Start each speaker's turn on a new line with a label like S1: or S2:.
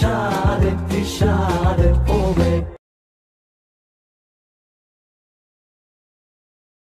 S1: şadet, şadet, şadet, şadet,